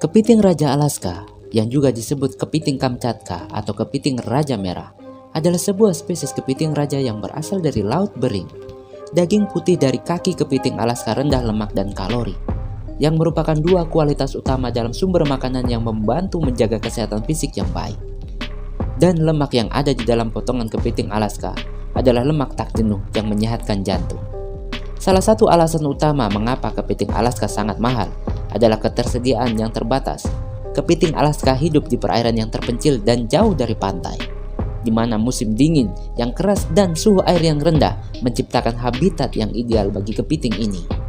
Kepiting Raja Alaska, yang juga disebut kepiting Kamchatka atau kepiting Raja Merah, adalah sebuah spesies kepiting raja yang berasal dari Laut Bering. Daging putih dari kaki kepiting Alaska rendah lemak dan kalori, yang merupakan dua kualitas utama dalam sumber makanan yang membantu menjaga kesehatan fisik yang baik. Dan lemak yang ada di dalam potongan kepiting Alaska adalah lemak tak jenuh yang menyehatkan jantung. Salah satu alasan utama mengapa kepiting Alaska sangat mahal adalah ketersediaan yang terbatas. Kepiting Alaska hidup di perairan yang terpencil dan jauh dari pantai, di mana musim dingin yang keras dan suhu air yang rendah menciptakan habitat yang ideal bagi kepiting ini.